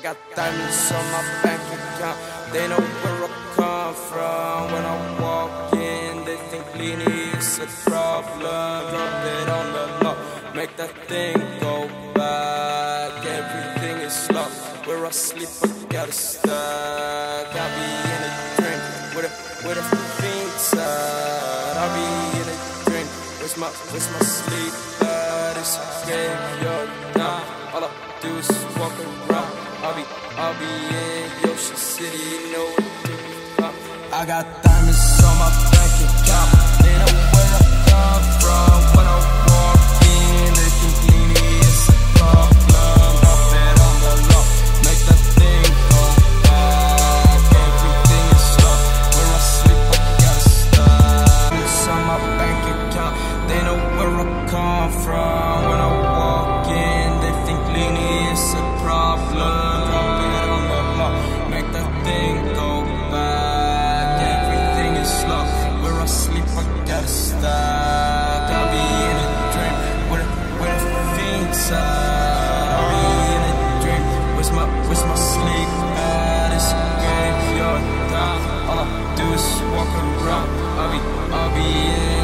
Got diamonds on my bank account. They know where I come from. When I walk in, they think leaning is a problem. Drop it on the low, make that thing go back. Everything is locked. Where I sleep, I got a stack. I be in a drink with a with a fiend side. I be in a drink. Where's my where's my sleep? At? It's a graveyard now. All I do is walk around. I'll be, I'll be in Yoshi City, you know. I got diamonds on my gotta stack. I be in a dream with a with a fiend side. I be in a dream. Where's my where's my sleep at? It's a graveyard. All I do is walk around. I'll be I'll be in